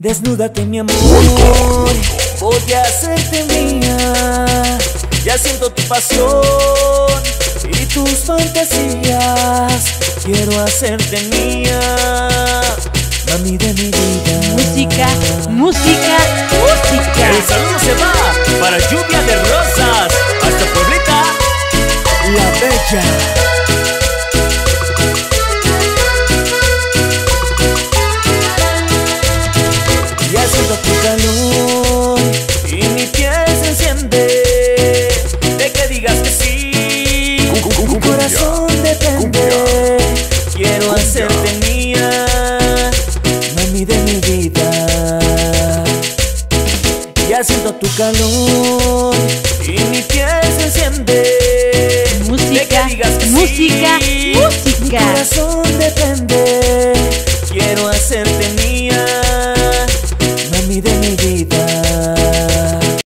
Desnúdate mi amor, voy a hacerte mía. Ya siento tu pasión y tus fantasías. Quiero hacerte mía, mami de mi vida. Música, música, música. El saludo se va para lluvia de rosas. Hasta Pueblita, la bella. De que digas que sí. Mi corazón depende. Quiero hacerte mía, mami de mi vida. Ya siento tu calor y mi piel se enciende. de Música, que digas que música, sí. música. Mi corazón depende. Quiero hacerte mía, mami de mi vida.